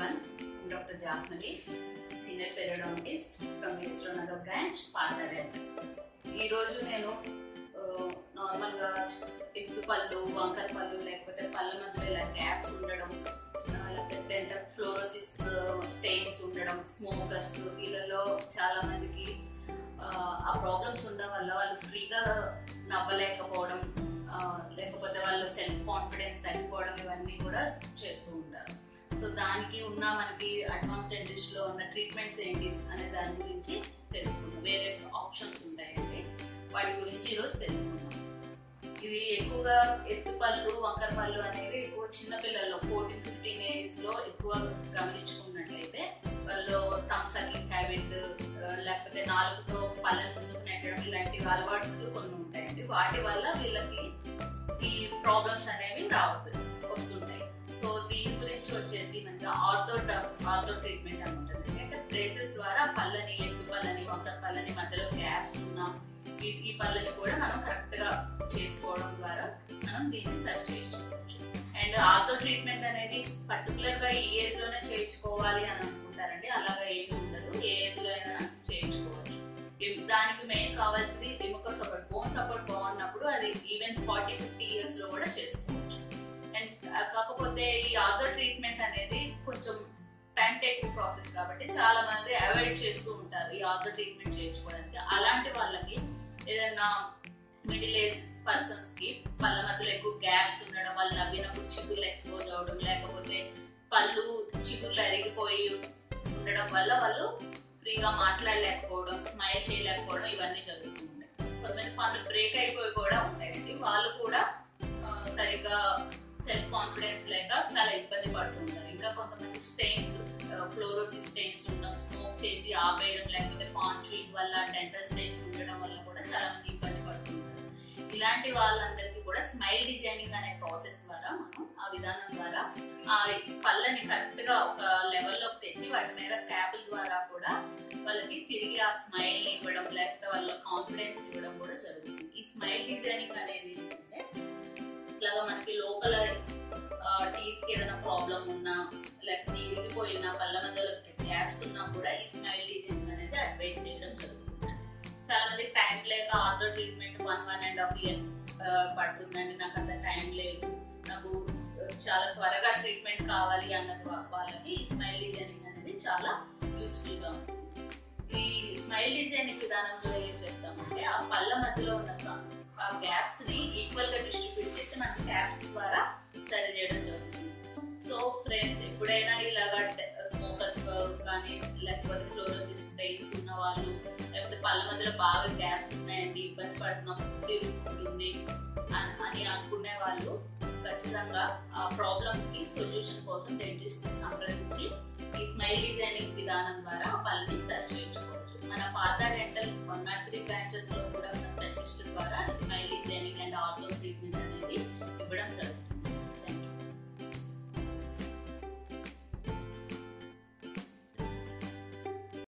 everyone. I'm Dr. Jahnavi, Senior Periodontist from Minister Nagar Branch, Pathaden. ఈ రోజు నేను నార్మల్గా ఎత్తు పళ్ళు వంకర పళ్ళు లేకపోతే పళ్ళ మధ్యలో ఇలా గ్యాప్స్ ఉండడం లేకపోతే ఫ్లోరోసిస్ స్టెయిన్స్ ఉండడం స్మోకర్స్ వీళ్ళలో చాలా మందికి ఆ, ప్రాబ్లమ్స్ ఉండడం వల్ల వాళ్ళు ఫ్రీగా నవ్వలేకపోవడం లేకపోతే వాళ్ళు సెల్ఫ్ కాన్ఫిడెన్స్ తగ్గిపోవడం ఇవన్నీ కూడా చేస్తూ ఉంటారు సో దానికి ఉన్న మనకి అడ్వాన్స్ డెంటిస్ట్లో ఉన్న ట్రీట్మెంట్స్ ఏంటి అనే దాని గురించి తెలుసుకుందాం. వేరియస్ ఆప్షన్స్ ఉంటాయండి వాటి గురించి ఈరోజు తెలుసుకుందాం. ఇవి ఎక్కువగా ఎత్తు పళ్ళు వంకర పళ్ళు అనేవి ఎక్కువ చిన్నపిల్లల్లో ఫోర్టీన్ ఫిఫ్టీన్ ఏజ్లో ఎక్కువ గమనించుకున్నట్లయితే వాళ్ళు థమ్సకింగ్ హ్యాబిట్ లేకపోతే నాలుగుతో పళ్ళను ముందుకు నెట్టడం ఇలాంటివి అలవాట్లు కొన్ని ఉంటాయండి. వాటి వల్ల వీళ్ళకి ఈ ప్రాబ్లమ్స్ అనేవి రావద్దు వస్తుంటాయి. సో దీని గురించి వచ్చేసి ఆర్థో ఆర్థో ట్రీట్మెంట్ అని ఉంటుంది. అంటే బ్రేసెస్ ద్వారా పళ్ళని ఎత్తు పళ్ళని వంకర పళ్ళని మధ్యలో గ్యాప్స్ ఉన్న ఈ పళ్ళని కూడా మనం కరెక్ట్గా చేసుకోవడం ద్వారా మనం దీన్ని సరి చేసుకోవచ్చు. అండ్ ఆర్థో ట్రీట్మెంట్ అనేది పర్టికులర్గా ఈ ఏజ్లోనే చేయించుకోవాలి అని అనుకుంటారండి. అలాగా ఏమి ఉండదు. ఏ ఏజ్లో అయినా చేయించుకోవచ్చు. దానికి మెయిన్ కావాల్సింది ఎముక సపోర్ట్. బోన్ సపోర్ట్ బాగున్నప్పుడు అది ఈవెన్ ఫార్టీ ఫిఫ్టీ ఇయర్స్లో కూడా చేసుకోవచ్చు కాకపోతే ఈ ఆర్థర్ ట్రీట్మెంట్ అనేది కొంచెం టైం టేకింగ్ ప్రాసెస్ కాబట్టి చాలా మంది అవాయిడ్ చేస్తూ ఉంటారు ఈ ఆర్థర్ ట్రీట్మెంట్ చేయించుకోవడానికి. అలాంటి వాళ్ళకి ఏదైనా మిడిల్ ఏజ్ పర్సన్స్కి పళ్ళ మధ్యలో ఎక్కువ గ్యాప్స్ ఉండడం వల్ల నవ్వినప్పుడు చిగుళ్ళు ఎక్స్పోజ్ అవడం లేకపోతే పళ్ళు చిగుళ్ళు అరిగిపోయి ఉండడం వల్ల వాళ్ళు ఫ్రీగా మాట్లాడలేకపోవడం స్మైల్ చేయలేకపోవడం ఇవన్నీ జరుగుతూ ఉంటాయి. కొంతమంది పనులు బ్రేక్ అయిపోయి కూడా ఉంటాయండి. వాళ్ళు కూడా సరిగ్గా సెల్ఫ్ కాన్ఫిడెన్స్ లేక చాలా ఇబ్బంది పడుతుంటారు. ఇంకా కొంతమంది స్టెయిన్స్ ఫ్లోరోసిస్ స్టెయిన్స్ ఉండడం స్మోక్ చేసి ఆపేయడం లేకపోతే పాంచుయింగ్ వల్ల డెంటల్ స్టెయిన్స్ ఉండడం వల్ల కూడా చాలా మంది ఇబ్బంది పడుతుంటారు. ఇలాంటి వాళ్ళందరికీ కూడా స్మైల్ డిజైనింగ్ అనే ప్రాసెస్ ద్వారా మనం ఆ విధానం ద్వారా ఆ పళ్ళని కరెక్ట్గా ఒక లెవెల్లోకి తెచ్చి వాటి మీద క్యాపుల ద్వారా కూడా వాళ్ళకి తిరిగి ఆ స్మైల్ ఇవ్వడం లేకపోతే వాళ్ళ కాన్ఫిడెన్స్ ఇవ్వడం కూడా జరుగుతుంది. ఈ స్మైల్ డిజైనింగ్ అనేది ఏంటంటే ఇలాగా మనకి లో ఏదైనా ప్రాబ్లం ఉన్నా లేకపోతే ఇరిగిపోయిన పళ్ళ మధ్యలో గ్యాప్స్ ఉన్నా కూడా ఈ స్మైల్ డిజైనింగ్ అనేది అడ్వైస్ చేయడం జరుగుతుంది. చాలా మంది టైం లేక ortho treatment one one and half year పడుతుందండి. నాకు అంత టైం లేదు. నాకు చాలా త్వరగా ట్రీట్మెంట్ కావాలి అన్నది వాళ్ళకి ఈ స్మైల్ డిజైనింగ్ అనేది చాలా యూస్ఫుల్గా ఉంటుంది. ఈ స్మైల్ డిజైనింగ్ విధానంలో ఏం చేస్తామంటే ఆ పళ్ళ మధ్యలో ఉన్న ఆ గ్యాప్స్ని ఈక్వల్గా డిస్ట్రిబ్యూట్ చేసి మనకి గ్యాప్స్ ద్వారా సరి చేయడం జరుగుతుంది. సో ఫ్రెండ్స్ ఎప్పుడైనా ఇలాగా స్మోకర్స్ కానీ లేకపోతే ఫ్లోరోసిస్ పెయిన్స్ ఉన్న వాళ్ళు లేకపోతే పళ్ళ మధ్యలో బాగా గ్యాప్స్ ఉన్నాయండి ఇబ్బంది పడుతున్నాం తిరుగుతుంది అని అని అనుకునే వాళ్ళు ఖచ్చితంగా ఆ ప్రాబ్లమ్కి సొల్యూషన్ కోసం డెంటిస్ట్ని సంప్రదించి ఈ స్మైల్ డిజైనింగ్ విధానం ద్వారా పళ్ళని సరి చేయించుకోవచ్చు. మన పాత డెంటల్